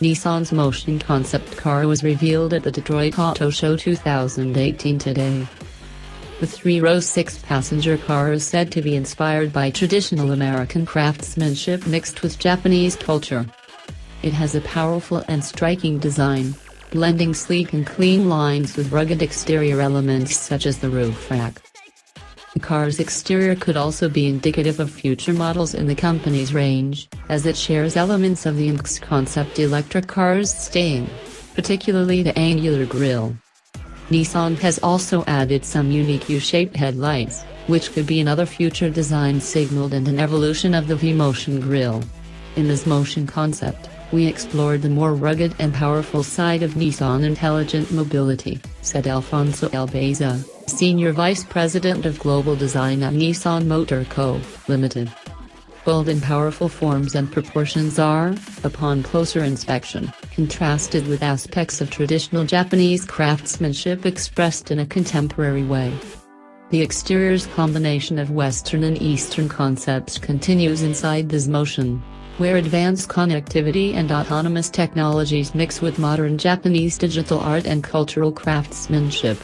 Nissan Xmotion concept car was revealed at the Detroit Auto Show 2018 today. The three-row six-passenger car is said to be inspired by traditional American craftsmanship mixed with Japanese culture. It has a powerful and striking design, blending sleek and clean lines with rugged exterior elements such as the roof rack. The car's exterior could also be indicative of future models in the company's range, as it shares elements of the IMx concept electric car's staying, particularly the angular grille. Nissan has also added some unique U-shaped headlights, which could be another future design signaled and an evolution of the V-Motion grille. In the Xmotion concept, we explored the more rugged and powerful side of Nissan Intelligent Mobility, said Alfonso Albaisa, Senior Vice President of Global Design at Nissan Motor Co., Limited. Bold and powerful forms and proportions are, upon closer inspection, contrasted with aspects of traditional Japanese craftsmanship expressed in a contemporary way. The exterior's combination of Western and Eastern concepts continues inside the Xmotion, where advanced connectivity and autonomous technologies mix with modern Japanese digital art and cultural craftsmanship.